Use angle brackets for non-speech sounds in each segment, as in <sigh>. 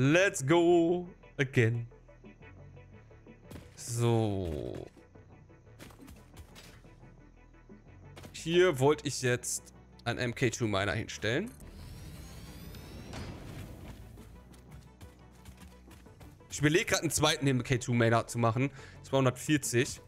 Let's go again. So. Hier wollte ich jetzt einen MK2-Miner hinstellen. Ich überlege gerade einen zweiten MK2-Miner zu machen. 240.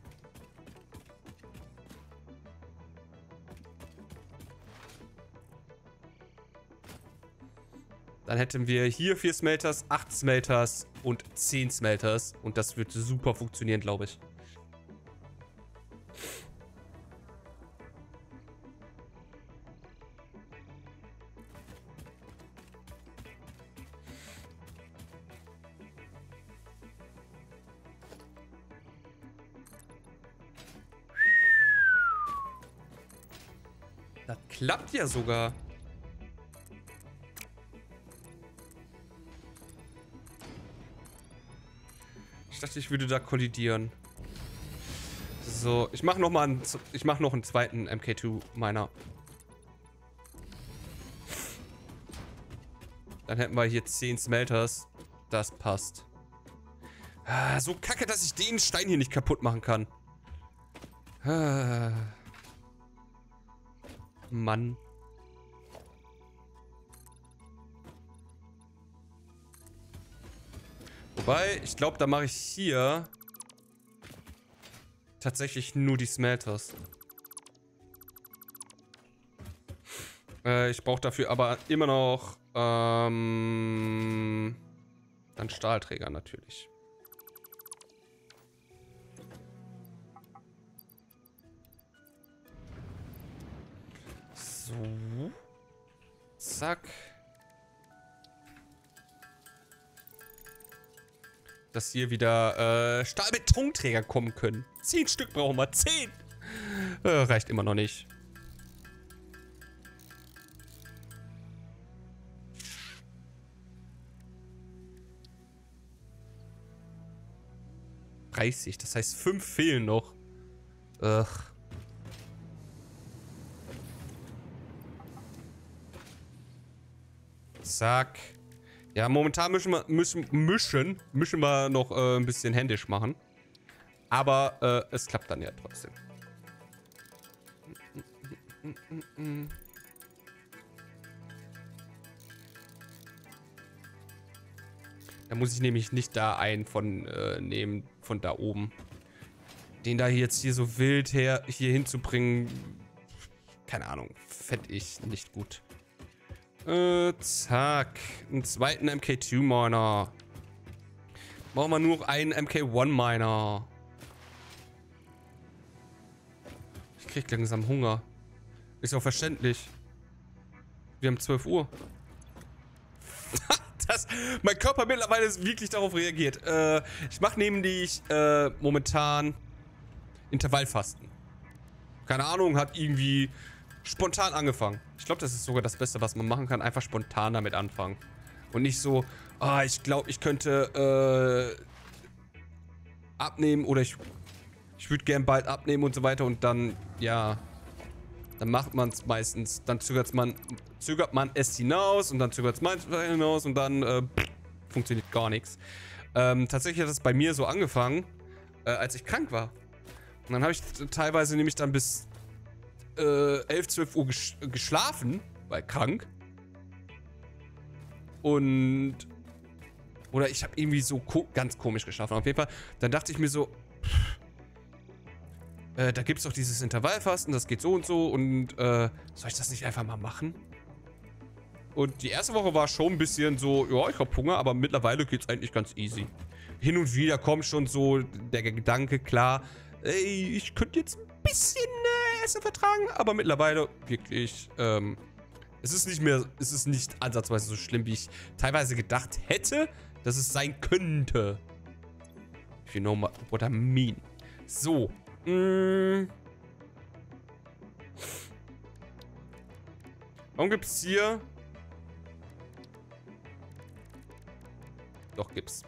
Dann hätten wir hier vier Smelters, acht Smelters und zehn Smelters. Und das wird super funktionieren, glaube ich. Das klappt ja sogar. Ich dachte, ich würde da kollidieren. So, ich mache noch mal einen, ich mache noch einen zweiten MK2 Miner. Dann hätten wir hier 10 Smelters. Das passt. Ah, so kacke, dass ich den Stein hier nicht kaputt machen kann. Ah. Mann. Wobei, ich glaube, da mache ich hier tatsächlich nur die Smelters. Äh, ich brauche dafür aber immer noch ähm, einen Stahlträger natürlich. So. Zack. Dass hier wieder äh, Stahlbetonträger kommen können. Zehn Stück brauchen wir. Zehn! Äh, reicht immer noch nicht. Dreißig, das heißt fünf fehlen noch. Ugh. Zack. Ja, momentan mischen wir, mischen, mischen, mischen wir noch äh, ein bisschen händisch machen. Aber äh, es klappt dann ja trotzdem. Da muss ich nämlich nicht da einen von äh, nehmen, von da oben. Den da jetzt hier so wild her hier hinzubringen, keine Ahnung, fände ich nicht gut. Äh, zack. Einen zweiten MK2-Miner. Brauchen wir nur noch einen MK1-Miner. Ich krieg langsam Hunger. Ist auch verständlich. Wir haben 12 Uhr. <laughs> das, mein Körper mittlerweile ist wirklich darauf reagiert. Äh, ich mache nämlich äh, momentan Intervallfasten. Keine Ahnung, hat irgendwie spontan angefangen. Ich glaube, das ist sogar das Beste, was man machen kann. Einfach spontan damit anfangen. Und nicht so, ah, ich glaube, ich könnte äh, abnehmen oder ich, ich würde gern bald abnehmen und so weiter. Und dann, ja, dann macht man es meistens. Dann zögert man, zögert man es hinaus und dann zögert es hinaus und dann äh, funktioniert gar nichts. Ähm, tatsächlich hat es bei mir so angefangen, äh, als ich krank war. Und dann habe ich teilweise nämlich dann bis äh, 11, 12 Uhr ges geschlafen, weil krank. Und. Oder ich habe irgendwie so ko ganz komisch geschlafen. Auf jeden Fall, dann dachte ich mir so. Äh, da gibt es doch dieses Intervallfasten, das geht so und so. Und äh, soll ich das nicht einfach mal machen? Und die erste Woche war schon ein bisschen so, ja, ich hab Hunger, aber mittlerweile geht es eigentlich ganz easy. Hin und wieder kommt schon so der Gedanke, klar, ey, ich könnte jetzt ein bisschen Essen vertragen, aber mittlerweile wirklich, ähm, es ist nicht mehr, es ist nicht ansatzweise so schlimm, wie ich teilweise gedacht hätte, dass es sein könnte. If you know what I mean. So. Mh. Mm. Warum gibt's hier... Doch, gibt's.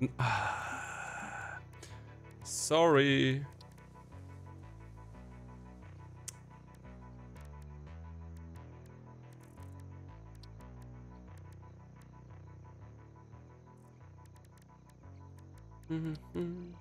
<sighs> Sorry. Mm-hmm.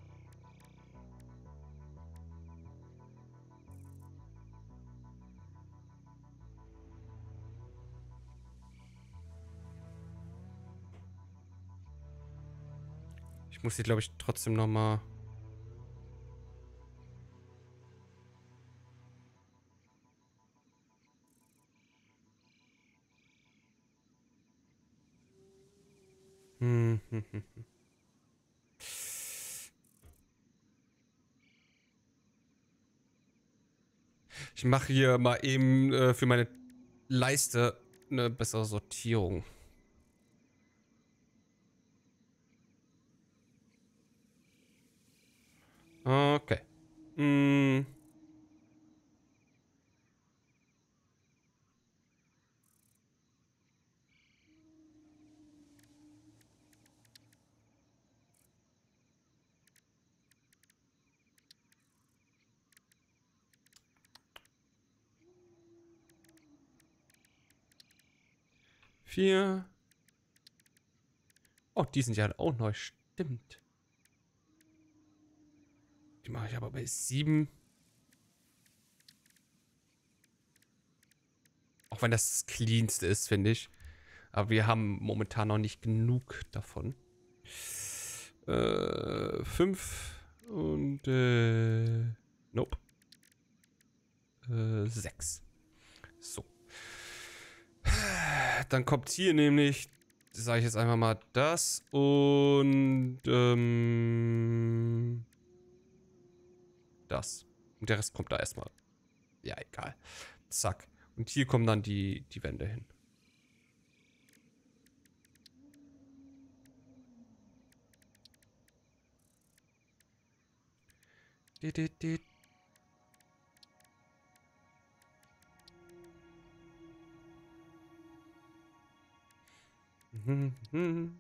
Ich muss hier, glaube ich, trotzdem noch mal... <laughs> Ich mache hier mal eben äh, für meine Leiste eine bessere Sortierung. Okay. Hm. Vier. Oh, die sind ja auch neu. Stimmt. Die mache ich aber bei sieben. Auch wenn das das cleanste ist, finde ich. Aber wir haben momentan noch nicht genug davon. Äh, fünf und äh, nope. Äh, sechs. So. Dann kommt hier nämlich, sage ich jetzt einfach mal, das und ähm, das. Und der Rest kommt da erstmal. Ja, egal. Zack. Und hier kommen dann die, die Wände hin. Dit, dit, dit. Mhm,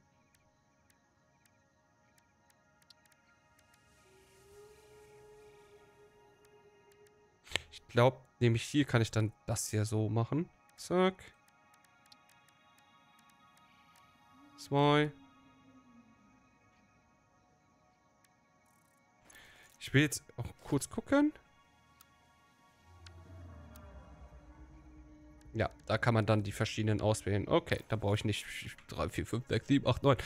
glaube, nämlich hier kann ich dann das hier so machen. Zack. Zwei. Ich will jetzt auch kurz gucken. Ja, da kann man dann die verschiedenen auswählen. Okay, da brauche ich nicht 3, 4, 5, 6, 7, 8, 9.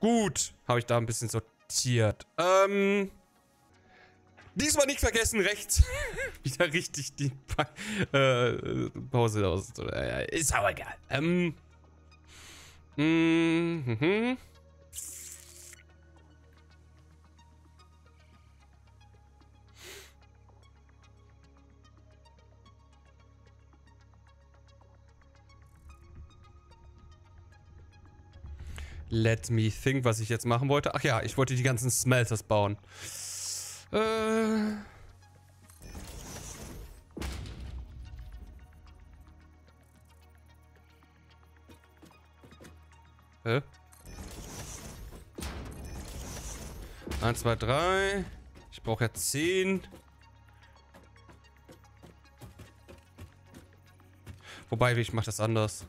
Gut, habe ich da ein bisschen sortiert. Ähm, diesmal nicht vergessen, rechts <laughs> wieder richtig die pa äh, Pause aus. Ist aber egal. Ähm, mm, mhm. Let me think, was ich jetzt machen wollte. Ach ja, ich wollte die ganzen Smelters bauen. Äh... Hä? Eins, zwei, drei. Ich brauche ja zehn. Wobei, ich mache das anders.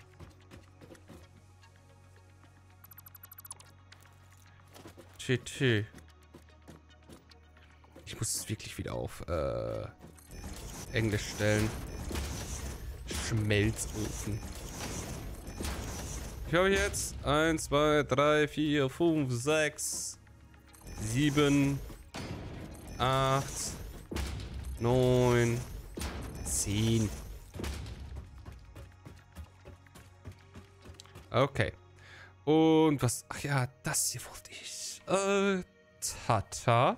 TT. Muss es wirklich wieder auf äh, Englisch stellen. Schmelzofen. Ich habe jetzt 1, 2, 3, 4, 5, 6, 7, 8, 9, 10. Okay. Und was... Ach ja, das hier wollte ich. Äh, Tata.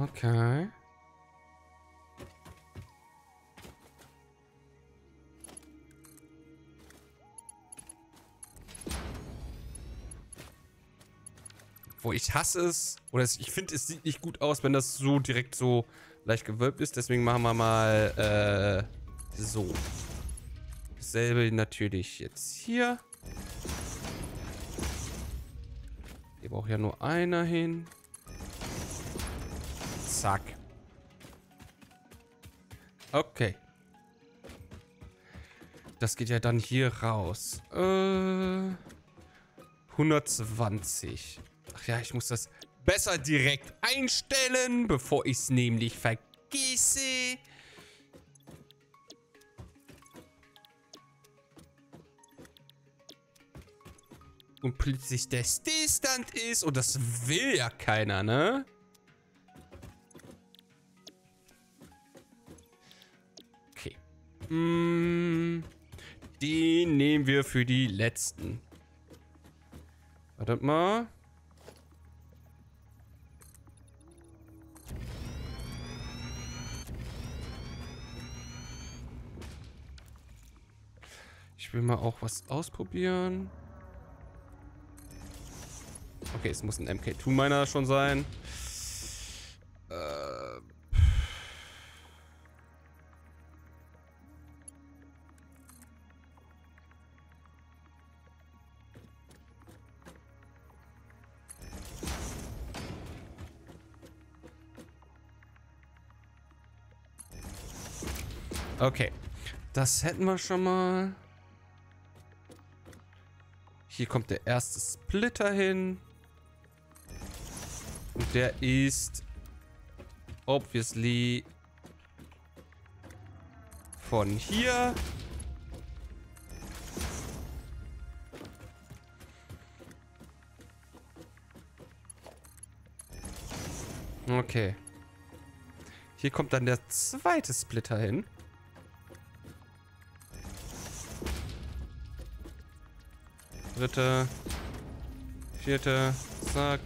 Okay. Wo ich hasse es, oder ich finde, es sieht nicht gut aus, wenn das so direkt so leicht gewölbt ist. Deswegen machen wir mal äh, so. Dasselbe natürlich jetzt hier. Hier braucht ja nur einer hin. Zack. Okay. Das geht ja dann hier raus. Äh, 120. Ach ja, ich muss das besser direkt einstellen, bevor ich es nämlich vergesse. Und plötzlich der Stillstand ist. Und das will ja keiner, ne? Mm, den nehmen wir für die letzten. Wartet mal. Ich will mal auch was ausprobieren. Okay, es muss ein MK2-Miner schon sein. Okay. Das hätten wir schon mal. Hier kommt der erste Splitter hin. Und der ist obviously von hier. Okay. Hier kommt dann der zweite Splitter hin. Dritte. Vierte. Zack.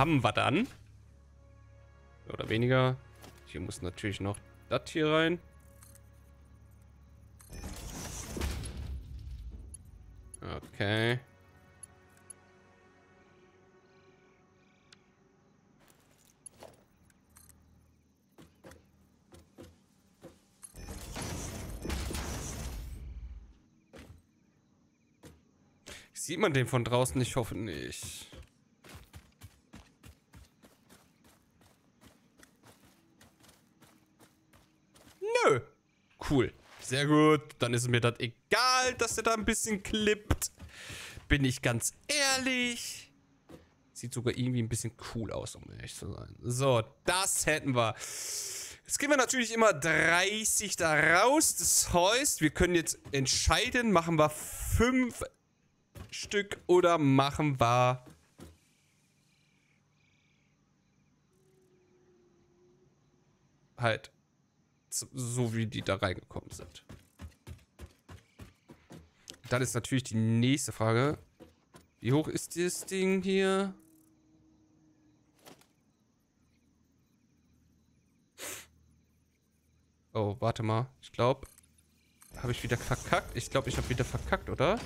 Haben wir dann oder weniger. Hier muss natürlich noch das hier rein. Okay. Sieht man den von draußen? Ich hoffe nicht. Cool. Sehr gut. Dann ist mir das egal, dass er da ein bisschen klippt. Bin ich ganz ehrlich. Sieht sogar irgendwie ein bisschen cool aus, um ehrlich zu sein. So, das hätten wir. Jetzt gehen wir natürlich immer 30 da raus. Das heißt, wir können jetzt entscheiden, machen wir 5 Stück oder machen wir halt so wie die da reingekommen sind. Dann ist natürlich die nächste Frage. Wie hoch ist das Ding hier? Oh, warte mal. Ich glaube, habe ich wieder verkackt? Ich glaube, ich habe wieder verkackt, oder?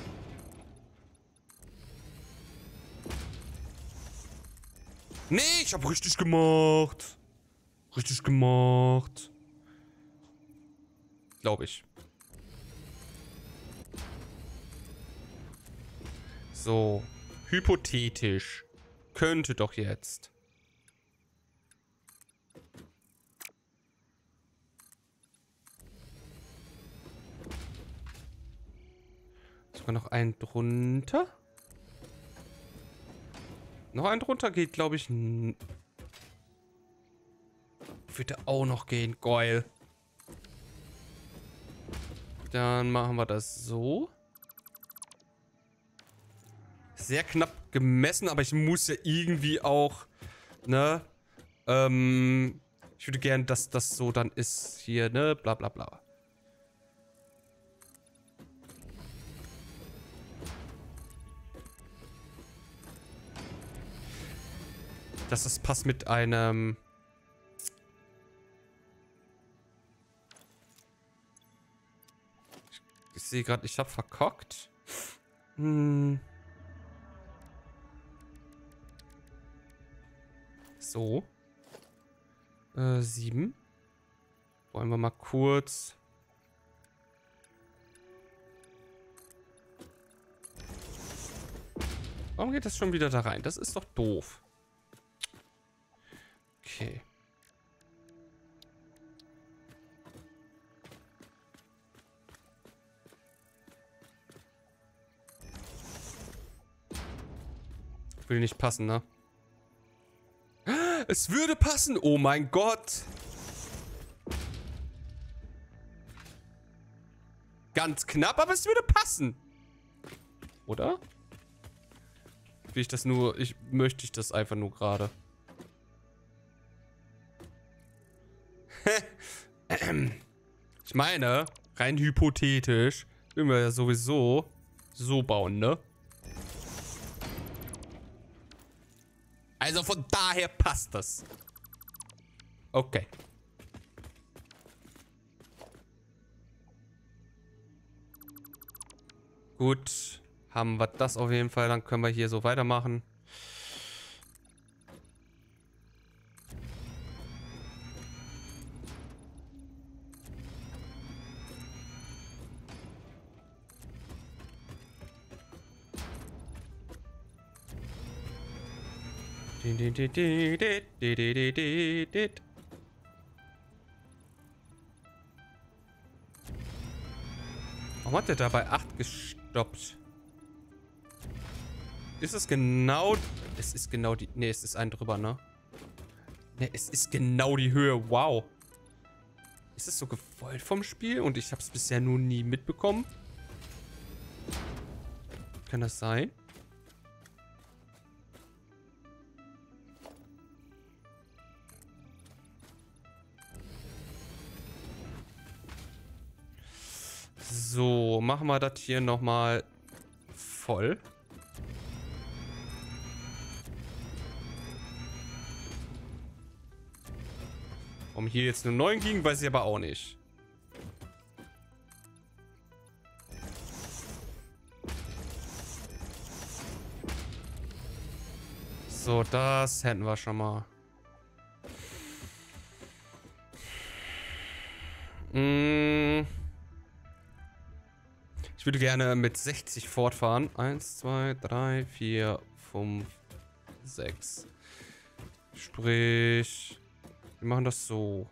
Nee, ich habe richtig gemacht. Richtig gemacht. Glaube ich. So. Hypothetisch. Könnte doch jetzt. Sogar noch einen drunter. Noch einen drunter geht, glaube ich, würde auch noch gehen. Geil. Dann machen wir das so. Sehr knapp gemessen, aber ich muss ja irgendwie auch, ne, ähm, ich würde gern, dass das so dann ist hier, ne, bla bla bla. Dass es passt mit einem... Ich, sehe gerade, ich habe verkockt. Hm. So. Äh, sieben. Wollen wir mal kurz... Warum geht das schon wieder da rein? Das ist doch doof. Okay. Will nicht passen, ne? Es würde passen. Oh mein Gott. Ganz knapp, aber es würde passen. Oder? Will ich das nur... Ich möchte ich das einfach nur gerade. <laughs> ich meine, rein hypothetisch, würden wir ja sowieso so bauen, ne? Also von daher passt das. Okay. Gut. Haben wir das auf jeden Fall. Dann können wir hier so weitermachen. Warum hat der da bei 8 gestoppt? Ist es genau... Es ist genau die... Ne, es ist ein drüber, ne? Ne, es ist genau die Höhe. Wow. Ist es so gewollt vom Spiel? Und ich habe es bisher nur nie mitbekommen? Kann das sein? So, machen wir das hier nochmal voll. Warum hier jetzt nur 9 ging, weiß ich aber auch nicht. So, das hätten wir schon mal. Mmh. Ich würde gerne mit 60 fortfahren. 1, 2, 3, 4, 5, 6. Sprich, wir machen das so.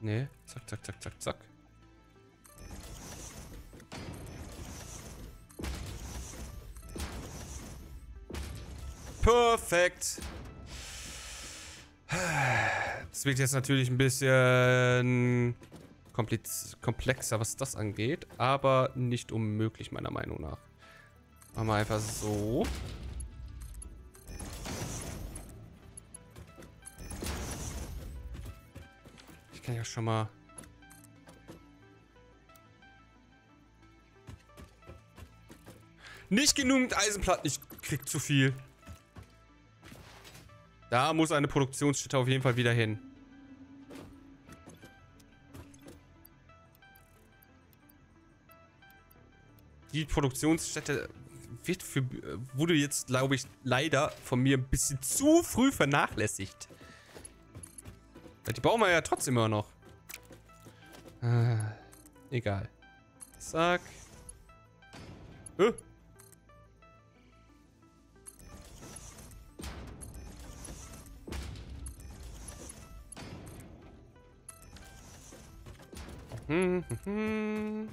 Ne, zack, zack, zack, zack, zack. Perfekt. Das wird jetzt natürlich ein bisschen komplexer, was das angeht, aber nicht unmöglich, meiner Meinung nach. Machen wir einfach so. Ich kann ja schon mal... Nicht genügend Eisenplatten, ich krieg zu viel. Da muss eine Produktionsstätte auf jeden Fall wieder hin. Die Produktionsstätte wird für, wurde jetzt, glaube ich, leider von mir ein bisschen zu früh vernachlässigt. Die bauen wir ja trotzdem immer noch. Ah, egal. Zack. Äh. Mhm.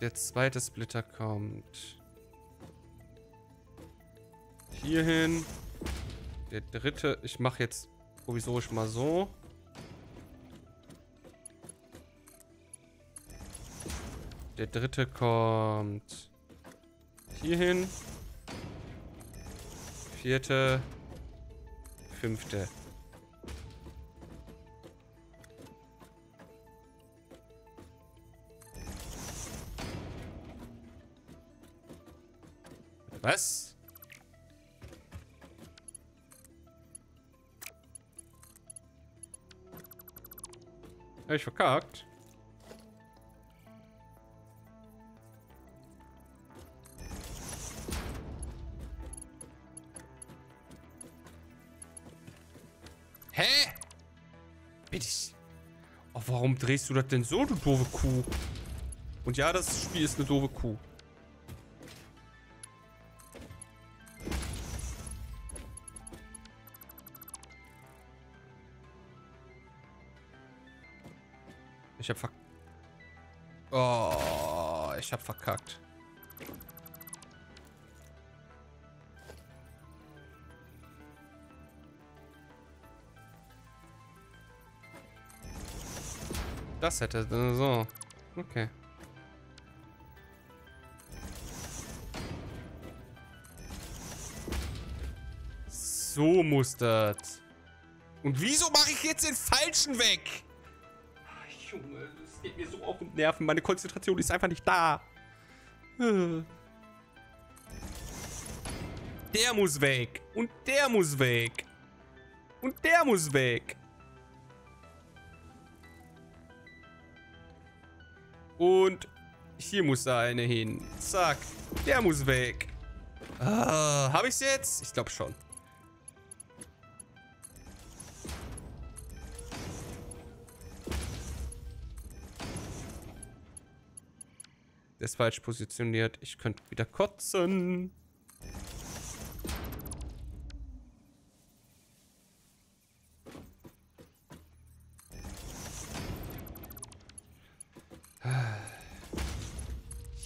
Der zweite Splitter kommt. Hierhin. Der dritte. Ich mache jetzt provisorisch mal so. Der dritte kommt hier hin. Vierte. Fünfte. Was? Hab ich verkackt? Warum drehst du das denn so, du doofe Kuh? Und ja, das Spiel ist eine doofe Kuh. Ich hab verkackt. Oh, ich hab verkackt. Das hätte... So. Okay. So muss das. Und wieso mache ich jetzt den falschen weg? Ach, Junge, das geht mir so auf den Nerven. Meine Konzentration ist einfach nicht da. Der muss weg. Und der muss weg. Und der muss weg. Und hier muss da eine hin. Zack. Der muss weg. Ah, Habe ich jetzt? Ich glaube schon. Der ist falsch positioniert. Ich könnte wieder kotzen.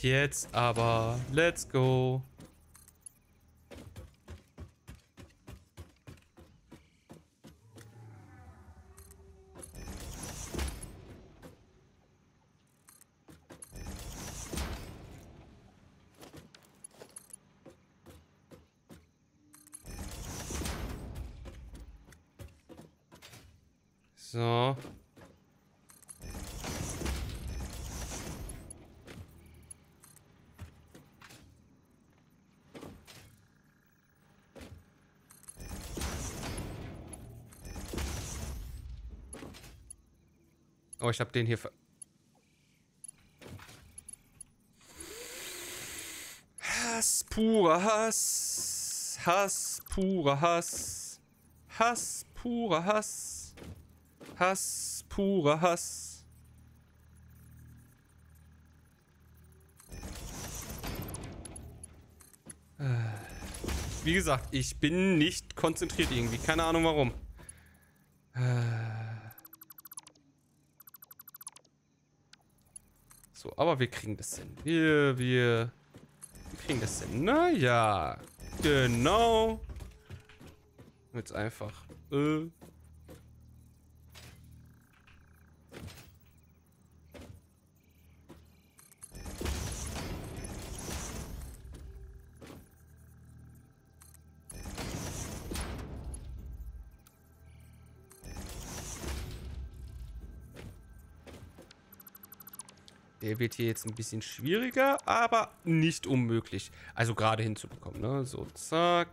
Jetzt aber. Let's go. So. Oh, ich habe den hier ver... Hass, purer Hass. Hass, purer Hass. Hass, purer Hass. Hass, purer Hass. Wie gesagt, ich bin nicht konzentriert irgendwie. Keine Ahnung warum. Aber wir kriegen das hin. Wir, wir, wir kriegen das hin. Naja, genau. Jetzt einfach. Äh. Der wird hier jetzt ein bisschen schwieriger, aber nicht unmöglich. Also gerade hinzubekommen, ne? So, zack.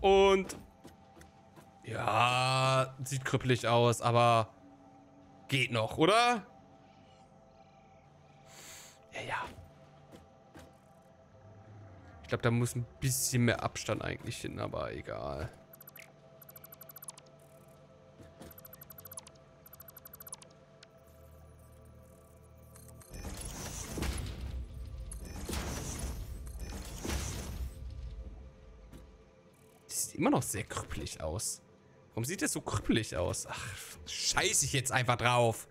Und ja, sieht krüppelig aus, aber geht noch, oder? glaube, da muss ein bisschen mehr Abstand eigentlich hin, aber egal. Das sieht immer noch sehr krüppelig aus. Warum sieht das so krüppelig aus? Ach, scheiße ich jetzt einfach drauf.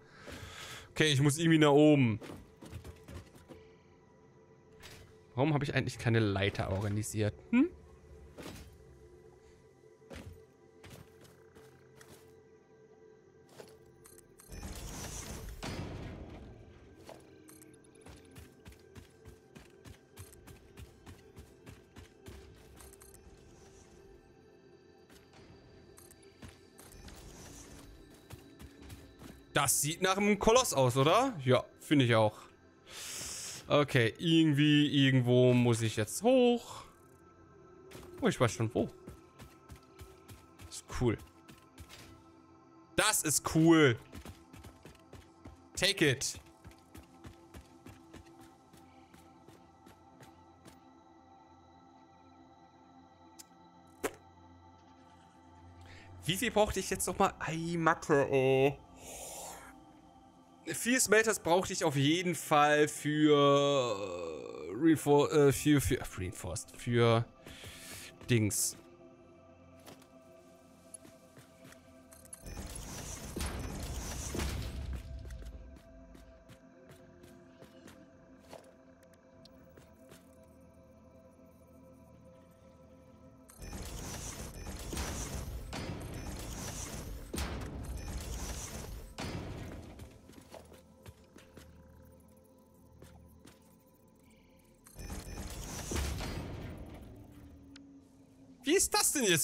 Okay, ich muss irgendwie nach oben. Warum habe ich eigentlich keine Leiter organisiert? Hm? Das sieht nach einem Koloss aus, oder? Ja, finde ich auch. Okay, irgendwie, irgendwo muss ich jetzt hoch. Oh, ich weiß schon wo. Das ist cool. Das ist cool. Take it. Wie viel brauchte ich jetzt nochmal? Ei, Mathe, ey vier Smelters brauchte ich auf jeden Fall für äh, Reinfor äh, für, für Reinforced, für Dings.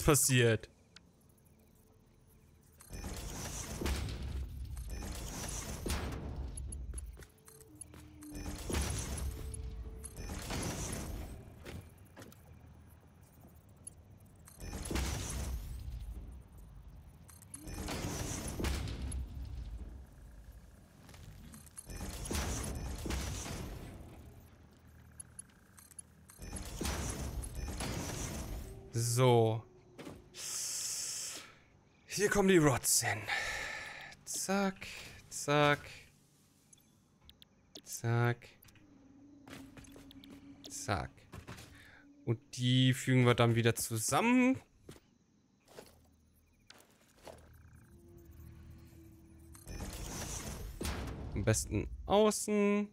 Passiert? Kommen die Rods hin. Zack, zack. Zack. Zack. Und die fügen wir dann wieder zusammen. Am besten außen.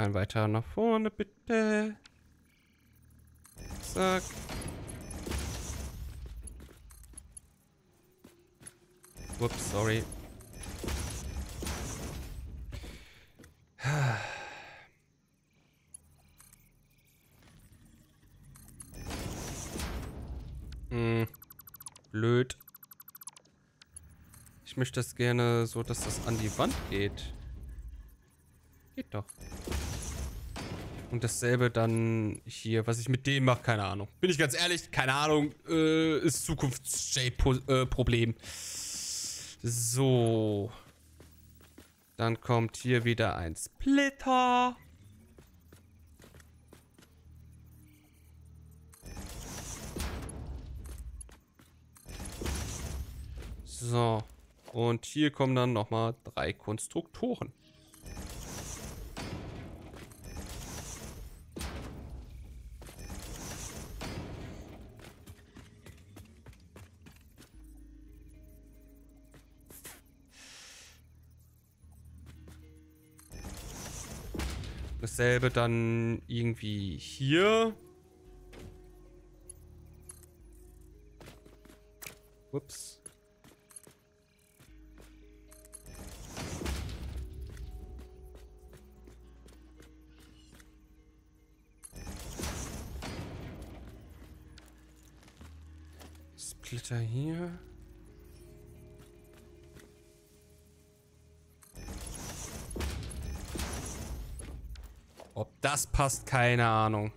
Ein weiter nach vorne, bitte. Zack. Ups, sorry. <sighs> Hm. Blöd. Ich möchte das gerne so, dass das an die Wand geht. Geht doch. Und dasselbe dann hier, was ich mit dem mache, keine Ahnung. Bin ich ganz ehrlich, keine Ahnung, äh, ist Zukunfts-J-Problem. So. Dann kommt hier wieder ein Splitter. So. Und hier kommen dann nochmal drei Konstruktoren. Dasselbe dann irgendwie hier. Ups. Splitter hier. Das passt, keine Ahnung.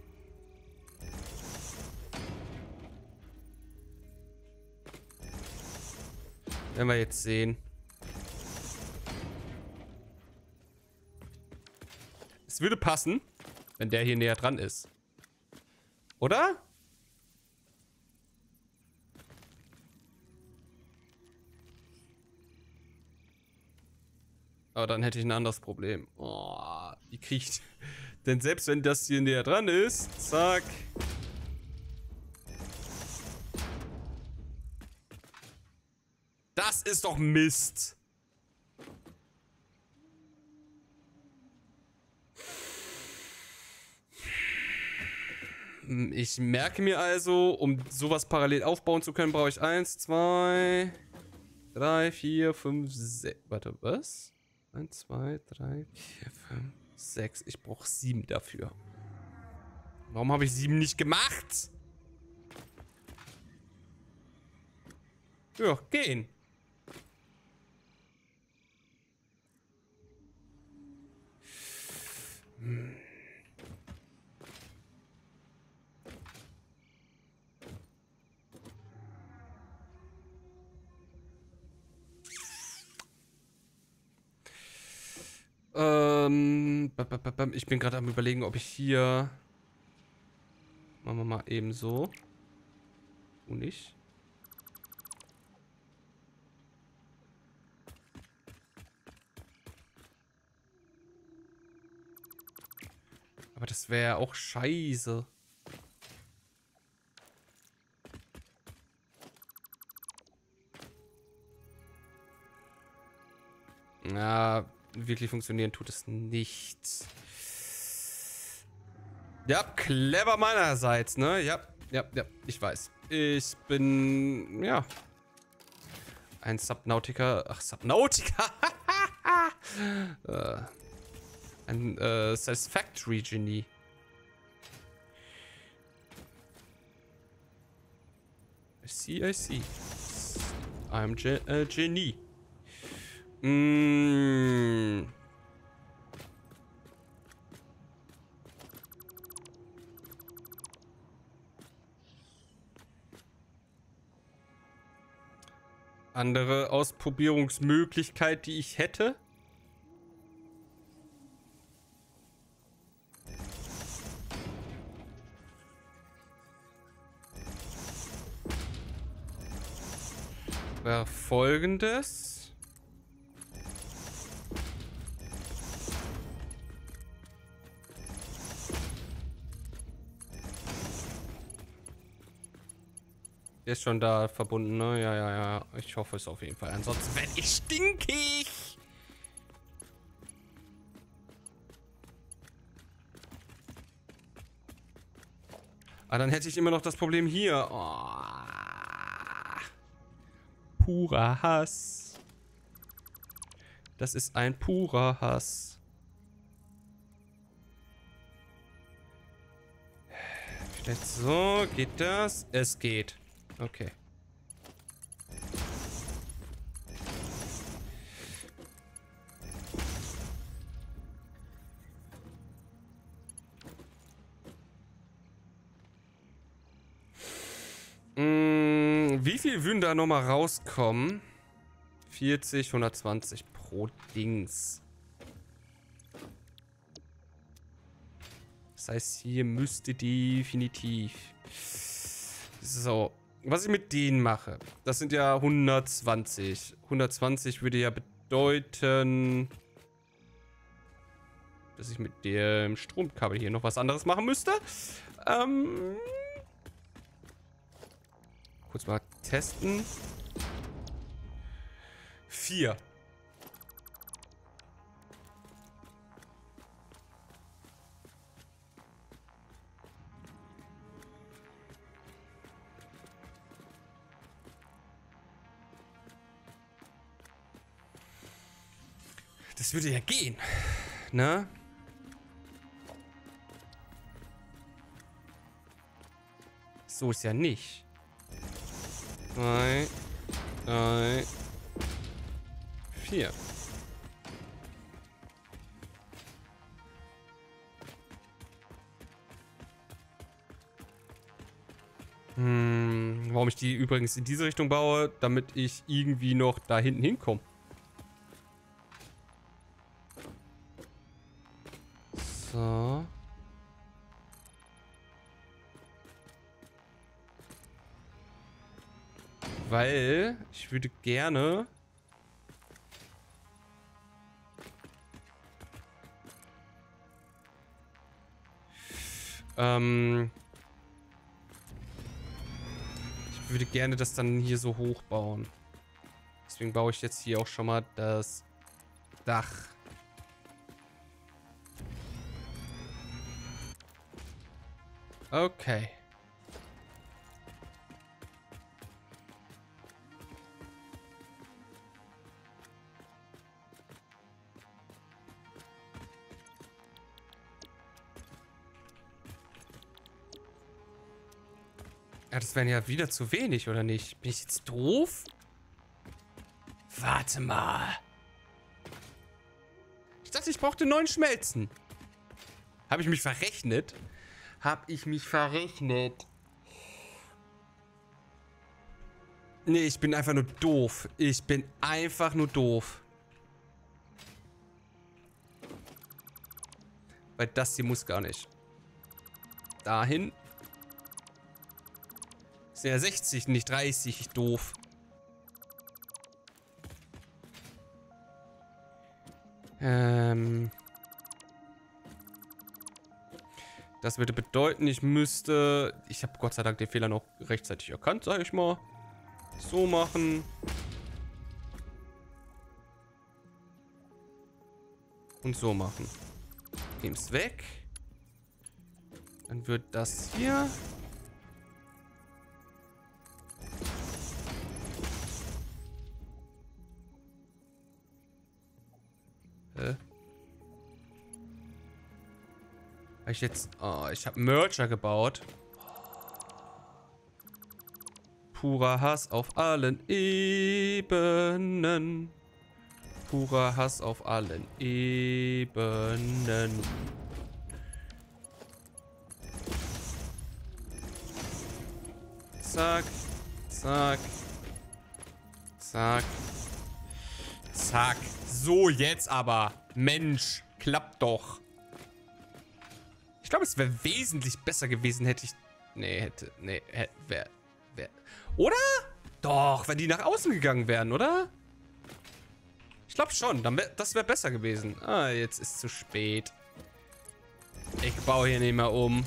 Werden wir jetzt sehen. Es würde passen, wenn der hier näher dran ist. Oder? Aber dann hätte ich ein anderes Problem. Oh, wie kriegt. Denn selbst wenn das hier näher dran ist, zack. Das ist doch Mist. Ich merke mir also, um sowas parallel aufbauen zu können, brauche ich 1, 2, 3, 4, 5, 6. Warte, was? 1, 2, 3, 4, 5, 6. Ich brauche 7 dafür. Warum habe ich 7 nicht gemacht? Ja, gehen. Hm. Ähm, ich bin gerade am überlegen, ob ich hier... Machen wir mal eben so. Und nicht. Aber das wäre auch scheiße. Ja, wirklich funktionieren tut es nicht. Ja, clever meinerseits, ne? Ja, ja, ja, ich weiß. Ich bin, ja, ein Subnautica. Ach, Subnautica. <laughs> äh, ein äh, Satisfactory Genie. I see, I see. I'm Ge äh, Genie. Mmh. Andere Ausprobierungsmöglichkeit, die ich hätte? Wäre folgendes. Ist schon da verbunden, ne? Ja, ja, ja. Ich hoffe es auf jeden Fall. Ansonsten werde ich stinkig. Ah, dann hätte ich immer noch das Problem hier. Oh. Purer Hass. Das ist ein purer Hass. So. Geht das? Es geht. Okay. Mm, wie viel würden da nochmal rauskommen? 40, 120 pro Dings. Das heißt, hier müsste definitiv... So, was ich mit denen mache, das sind ja 120. 120 würde ja bedeuten, dass ich mit dem Stromkabel hier noch was anderes machen müsste. Ähm, kurz mal testen. Vier. Würde ja gehen. Ne? So ist ja nicht. Drei. Drei. Vier. Hm, warum ich die übrigens in diese Richtung baue, damit ich irgendwie noch da hinten hinkomme. weil ich würde gerne... Ähm... Ich würde gerne das dann hier so hoch bauen. Deswegen baue ich jetzt hier auch schon mal das Dach. Okay. Ja, das wären ja wieder zu wenig, oder nicht? Bin ich jetzt doof? Warte mal. Ich dachte, ich brauchte neun Schmelzen. Habe ich mich verrechnet? Habe ich mich verrechnet? Nee, ich bin einfach nur doof. Ich bin einfach nur doof. Weil das hier muss gar nicht. Dahin ja 60, nicht 30. Doof. Ähm. Das würde bedeuten, ich müsste... Ich habe Gott sei Dank den Fehler noch rechtzeitig erkannt, sage ich mal. So machen. Und so machen. Nehm's weg. Dann wird das hier... Hab ich jetzt... Oh, ich habe Merger gebaut. Purer Hass auf allen Ebenen. Purer Hass auf allen Ebenen. Zack. Zack. Zack. Zack. So, jetzt aber. Mensch, klappt doch. Ich glaube, es wäre wesentlich besser gewesen, hätte ich... Nee, hätte... Nee, hätte... Wär, wär, oder? Doch, wenn die nach außen gegangen wären, oder? Ich glaube schon. Dann wär, das wäre besser gewesen. Ah, jetzt ist zu spät. Ich baue hier nicht mehr um.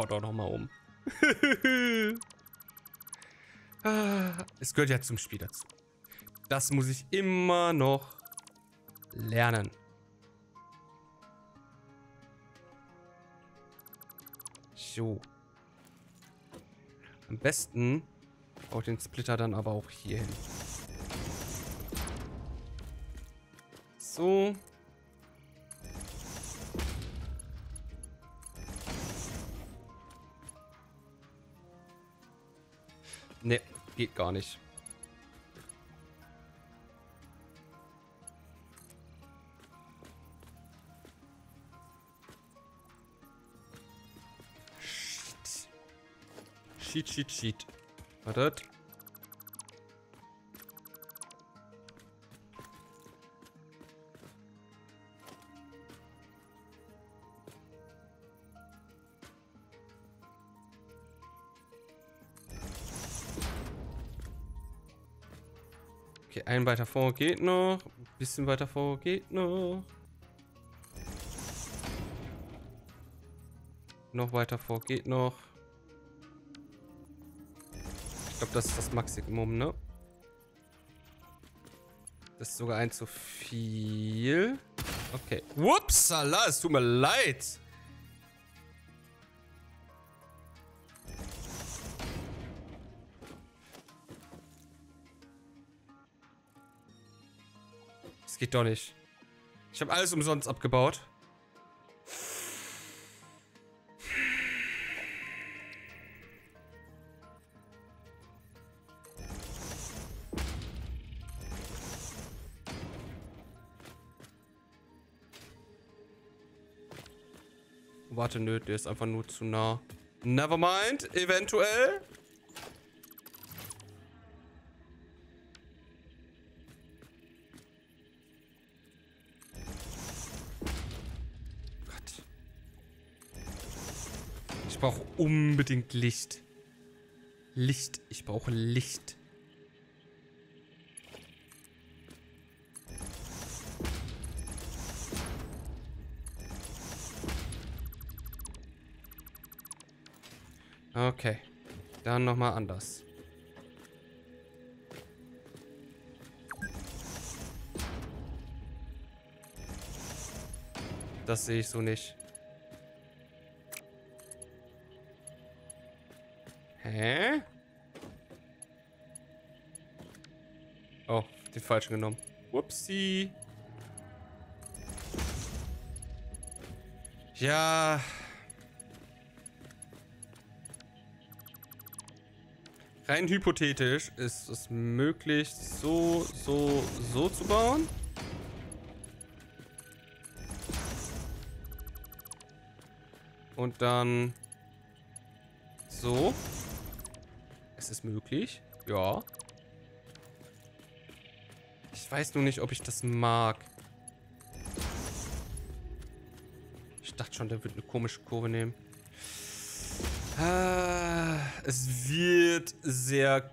Ich baue doch nochmal um. <laughs> Ah, es gehört ja zum Spiel dazu. Das muss ich immer noch lernen. So. Am besten baue ich den Splitter dann aber auch hier hin. So. Ne, geht gar nicht. Shit. Shit, shit. Wartet. Ein weiter vor geht noch. Ein bisschen weiter vor geht noch. Noch weiter vor geht noch. Ich glaube, das ist das Maximum, ne? Das ist sogar ein zu viel. Okay. Upsala, es tut mir leid. Geht doch nicht. Ich habe alles umsonst abgebaut. Warte, nö, der ist einfach nur zu nah. Nevermind, eventuell. Unbedingt Licht. Licht. Ich brauche Licht. Okay. Dann nochmal anders. Das sehe ich so nicht. Falschen genommen. Whoopsie. Ja. Rein hypothetisch ist es möglich, so, so, so zu bauen. Und dann so. Es ist möglich. Ja. Ich weiß nur nicht, ob ich das mag. Ich dachte schon, der wird eine komische Kurve nehmen. Ah, es wird sehr...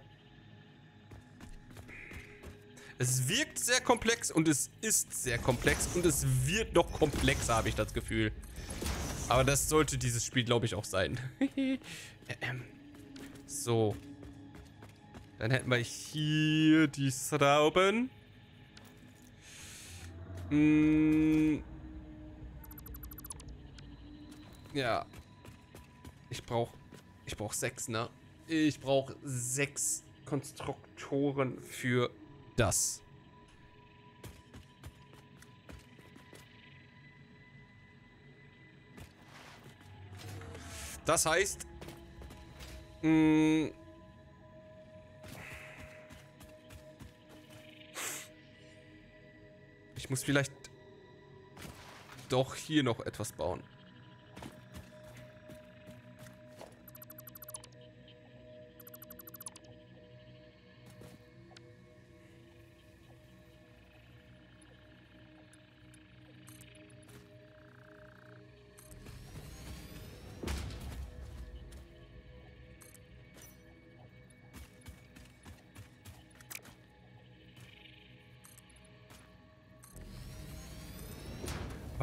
Es wirkt sehr komplex und es ist sehr komplex und es wird noch komplexer, habe ich das Gefühl. Aber das sollte dieses Spiel, glaube ich, auch sein. <laughs> so. Dann hätten wir hier die Schrauben. Hm. Ja. Ich brauche ich brauche sechs, ne? Ich brauche sechs Konstruktoren für das. Das heißt, mh, ich muss vielleicht doch hier noch etwas bauen.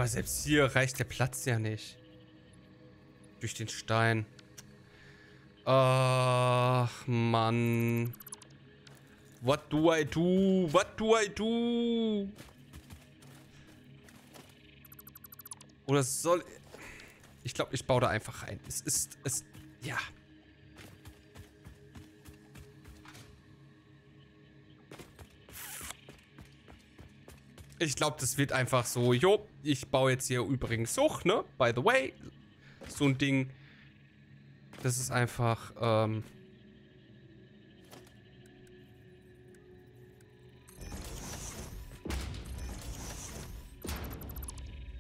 Aber selbst hier reicht der Platz ja nicht. Durch den Stein. Ach, Mann. What do I do? What do I do? Oder soll... Ich glaube, ich baue da einfach rein. Es ist... Es... Ja. Ich glaube, das wird einfach so, jo, ich baue jetzt hier übrigens hoch, ne? By the way. So ein Ding. Das ist einfach, ähm...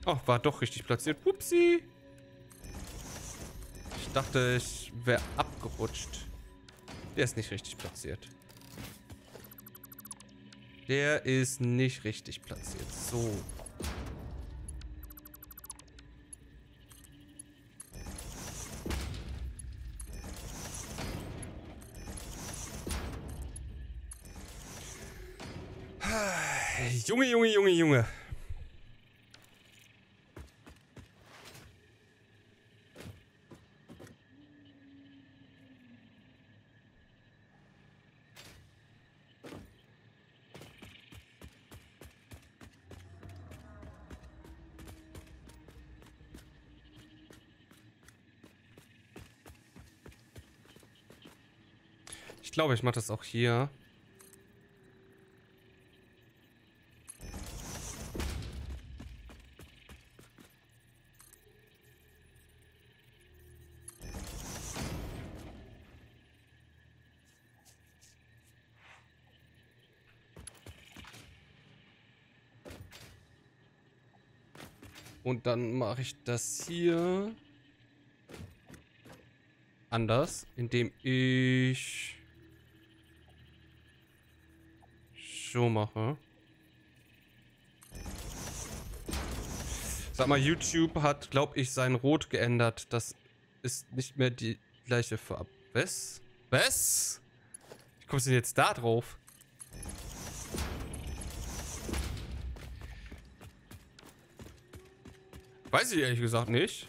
Oh, war doch richtig platziert. Upsi. Ich dachte, ich wäre abgerutscht. Der ist nicht richtig platziert. Der ist nicht richtig platziert. So. Junge, Junge, Junge, Junge. Ich glaube, ich mache das auch hier. Dann mache ich das hier anders, indem ich so mache. Sag mal, YouTube hat, glaube ich, sein Rot geändert, dass ist nicht mehr die gleiche Farbe. Was? Was? Wie kommst du denn jetzt da drauf? Weiß ich ehrlich gesagt nicht.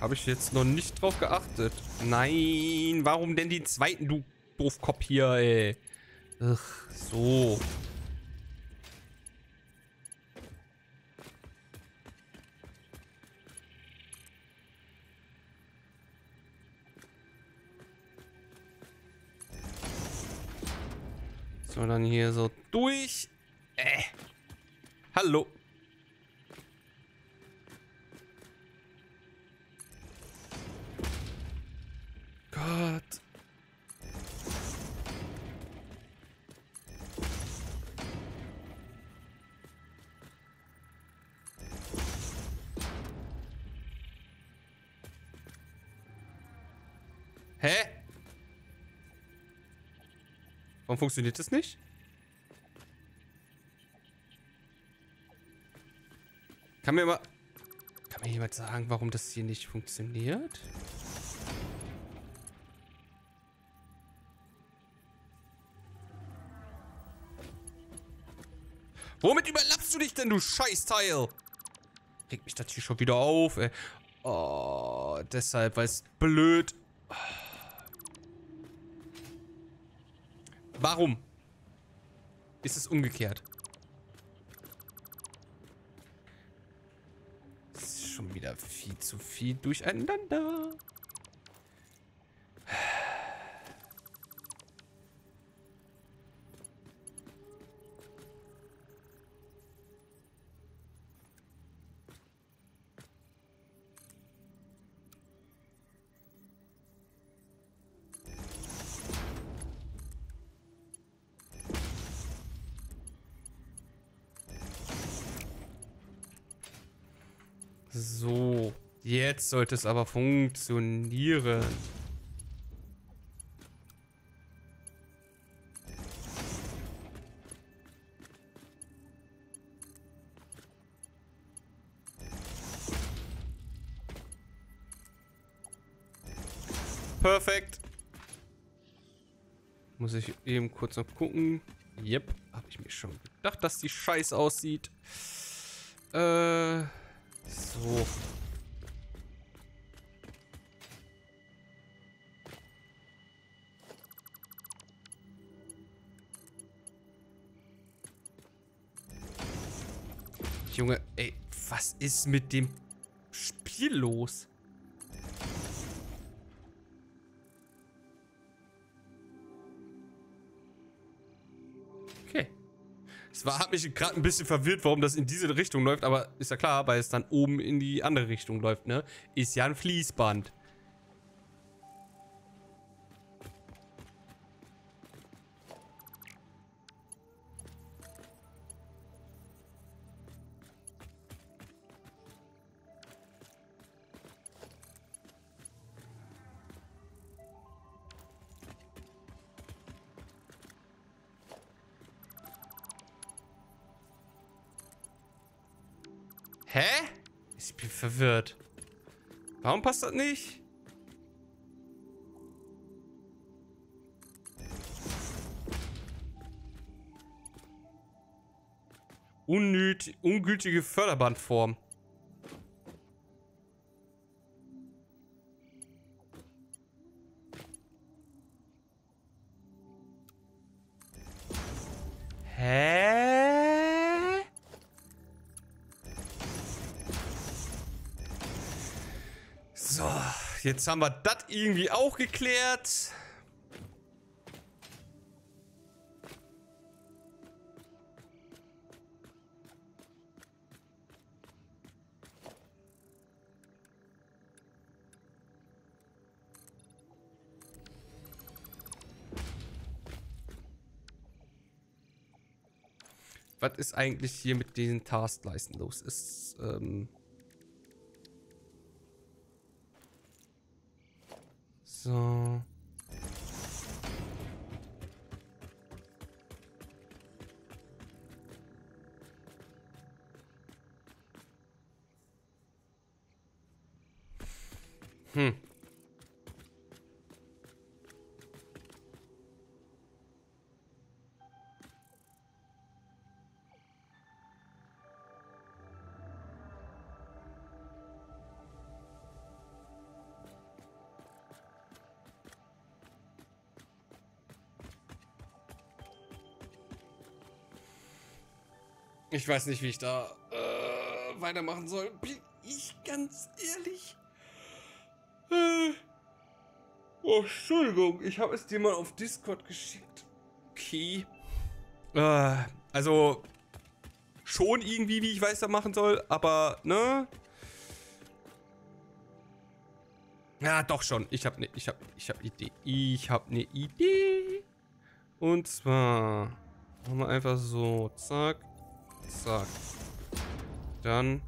Habe ich jetzt noch nicht drauf geachtet. Nein, warum denn den zweiten, du Doofkopf hier, ey? Ach, so. So, dann hier so durch. Äh. Hallo. Gott. Warum funktioniert das nicht? Kann mir mal... Kann mir jemand sagen, warum das hier nicht funktioniert? Womit überlappst du dich denn, du Scheißteil? Regt mich das hier schon wieder auf, ey. Oh, deshalb, weil es blöd. Warum? Ist es umgekehrt? Das ist schon wieder viel zu viel durcheinander. Jetzt sollte es aber funktionieren. Perfekt. Muss ich eben kurz noch gucken. Yep, habe ich mir schon gedacht, dass die scheiß aussieht. Äh... So. Junge, ey, was ist mit dem Spiel los? Es war, hat mich gerade ein bisschen verwirrt, warum das in diese Richtung läuft, aber ist ja klar, weil es dann oben in die andere Richtung läuft, ne? Ist ja ein Fließband. Hä? Ich bin verwirrt. Warum passt das nicht? Unnöt ungültige Förderbandform. Jetzt haben wir das irgendwie auch geklärt. Was ist eigentlich hier mit diesen Taskleisten los? Ist, ähm So. Hm. Ich weiß nicht, wie ich da äh, weitermachen soll. Bin ich ganz ehrlich. Äh. Oh, Entschuldigung. Ich habe es dir mal auf Discord geschickt. Okay. Äh, also, schon irgendwie, wie ich weitermachen soll, aber, ne? Ja, doch schon. Ich habe ne, ich habe ich habe Idee. Ich habe eine Idee. Und zwar machen wir einfach so, zack, Zack. Dann.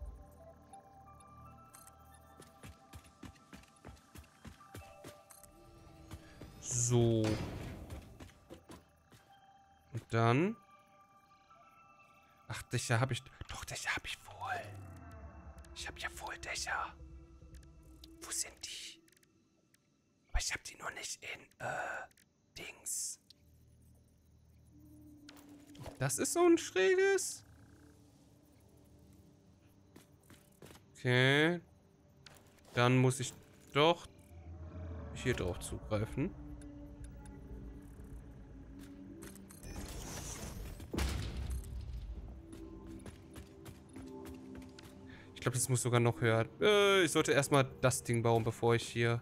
So. Und dann. Ach, Dächer habe ich. Doch, Dächer habe ich wohl. Ich habe ja wohl Dächer. Wo sind die? Aber ich habe die noch nicht in, äh, Dings. Das ist so ein schräges. Okay. Dann muss ich doch hier drauf zugreifen. Ich glaube, das muss sogar noch höher. Äh, ich sollte erstmal das Ding bauen, bevor ich hier...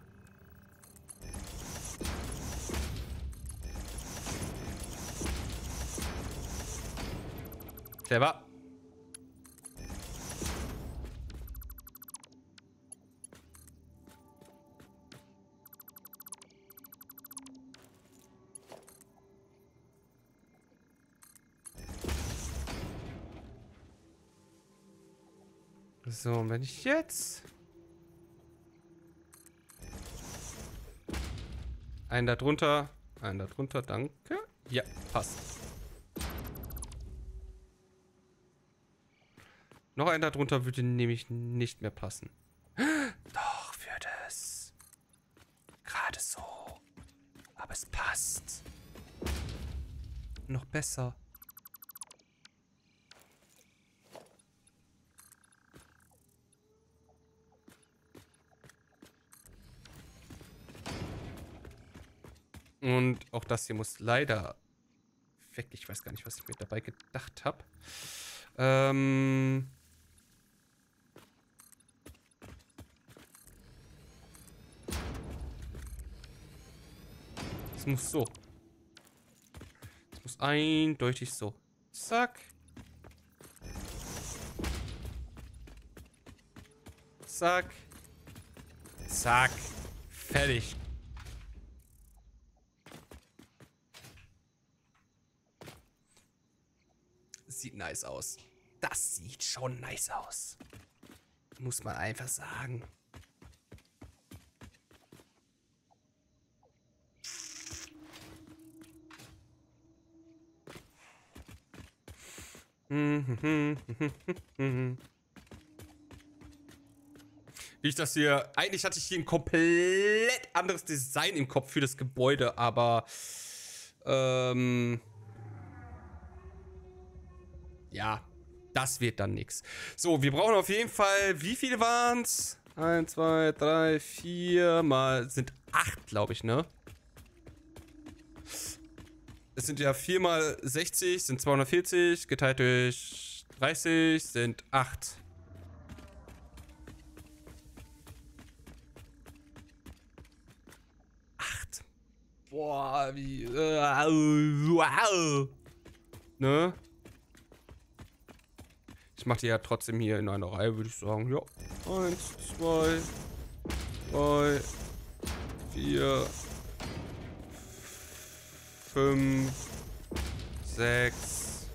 Clever. So, und wenn ich jetzt... Einen da drunter, einen da drunter, danke. Ja, passt. Noch einen da drunter würde nämlich nicht mehr passen. <gasps> Doch, würde es. Gerade so. Aber es passt. Noch besser. Und auch das hier muss leider weg. Ich weiß gar nicht, was ich mir dabei gedacht habe. Ähm... Es muss so. Es muss eindeutig so. Zack. Zack. Zack. Fertig. sieht nice aus. Das sieht schon nice aus. Muss man einfach sagen. <laughs> Wie ich das hier... Eigentlich hatte ich hier ein komplett anderes Design im Kopf für das Gebäude, aber... Ähm ja, das wird dann nichts. So, wir brauchen auf jeden Fall, wie viele waren es? 1, 2, 3, 4 mal, sind 8, glaube ich, ne? Es sind ja 4 mal 60, sind 240, geteilt durch 30 sind 8. Acht. Boah, wie. Äh, wow. Ne? Mache die ja trotzdem hier in einer Reihe, würde ich sagen. Ja. Eins, zwei, drei, vier, fünf, sechs,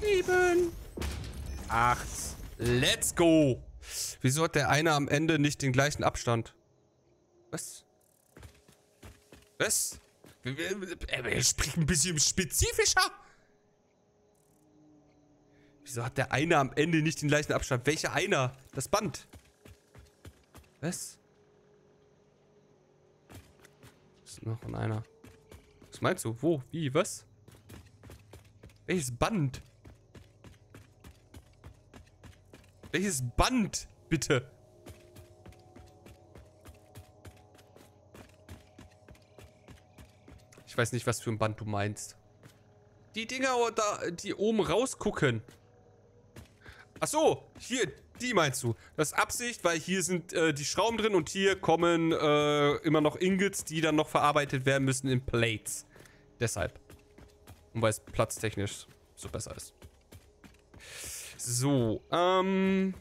sieben, acht. Let's go! Wieso hat der eine am Ende nicht den gleichen Abstand? Was? Was? Er spricht ein bisschen spezifischer. Wieso hat der eine am Ende nicht den gleichen Abstand? Welcher einer? Das Band. Was? Ist noch an einer. Was meinst du? Wo? Wie? Was? Welches Band? Welches Band? Bitte. Ich weiß nicht, was für ein Band du meinst. Die Dinger, die oben rausgucken. Ach so, hier, die meinst du. Das ist Absicht, weil hier sind äh, die Schrauben drin und hier kommen äh, immer noch Ingots, die dann noch verarbeitet werden müssen in Plates. Deshalb. Und weil es platztechnisch so besser ist. So, ähm...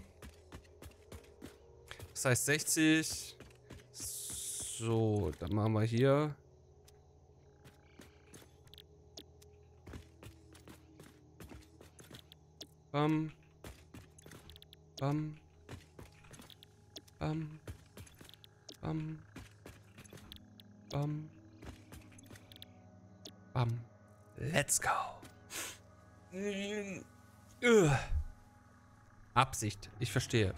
Das heißt 60. So, dann machen wir hier. Bam. Bam. Bam. Bam. Bam. Bam. Let's go. Absicht. Ich verstehe.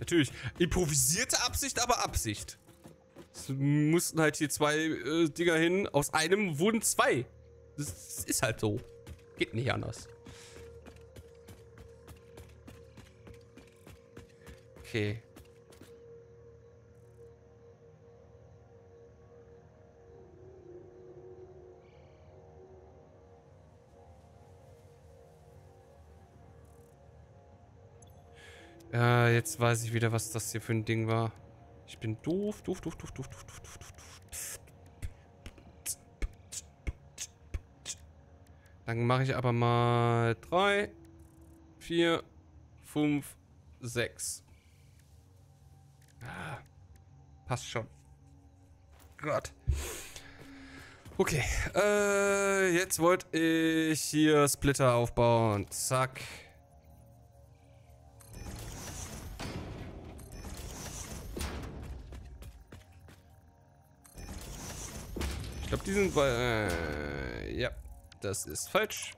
Natürlich. Improvisierte Absicht, aber Absicht. Es mussten halt hier zwei äh, Dinger hin. Aus einem wurden zwei. Das ist halt so. Geht nicht anders. Okay. Äh, jetzt weiß ich wieder, was das hier für ein Ding war. Ich bin doof, doof, doof, doof, doof, doof, doof, doof, doof. doof. Dann mache ich aber mal 3, 4, 5, 6 passt schon. Gott. Okay, äh, jetzt wollte ich hier Splitter aufbauen. Zack. Ich glaube, die sind bei... Äh, ja, das ist falsch.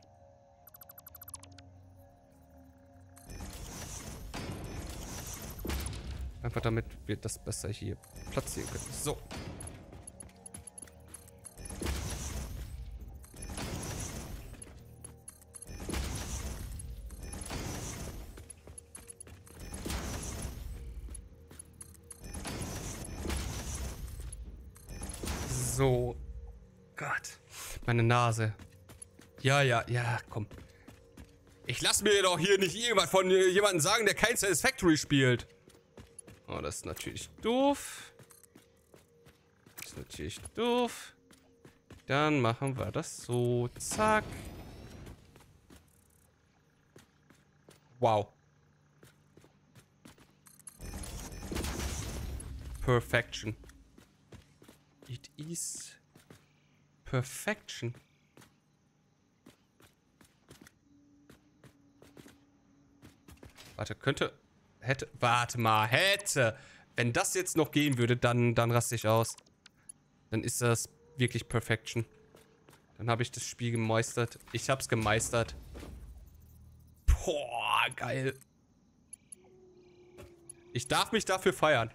Einfach damit wir das besser hier platzieren können. So. So. Gott. Meine Nase. Ja, ja, ja, komm. Ich lass mir doch hier nicht irgendwas von jemandem sagen, der kein Satisfactory spielt. Oh, das ist natürlich doof. Das ist natürlich doof. Dann machen wir das so. Zack. Wow. Perfection. It is perfection. Warte, könnte hätte. Warte mal, hätte. Wenn das jetzt noch gehen würde, dann, dann raste ich aus. Dann ist das wirklich Perfection. Dann habe ich das Spiel gemeistert. Ich habe es gemeistert. Boah, geil. Ich darf mich dafür feiern.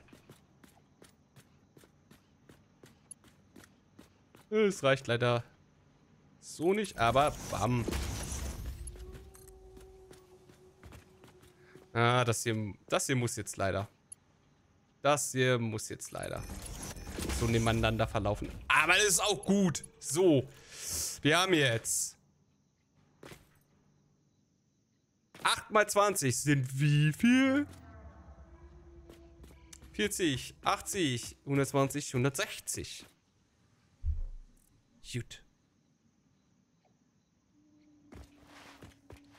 Es reicht leider so nicht, aber bam. Ah, das hier, das hier muss jetzt leider. Das hier muss jetzt leider so nebeneinander verlaufen. Aber das ist auch gut. So, wir haben jetzt 8 mal 20 sind wie viel? 40, 80, 120, 160. Gut.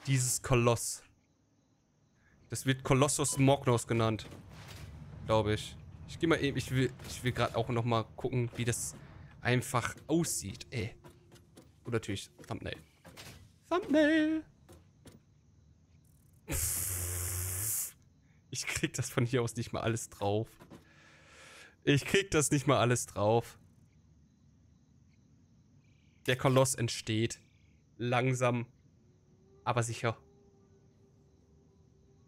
Dieses Koloss. Das wird Kolossus Mognos genannt. Glaube ich. Ich gehe mal eben, ich will, ich will gerade auch noch mal gucken, wie das einfach aussieht. Ey. Und natürlich Thumbnail. Thumbnail. <laughs> Ich krieg das von hier aus nicht mal alles drauf. Ich krieg das nicht mal alles drauf. Der Koloss entsteht. Langsam, aber sicher.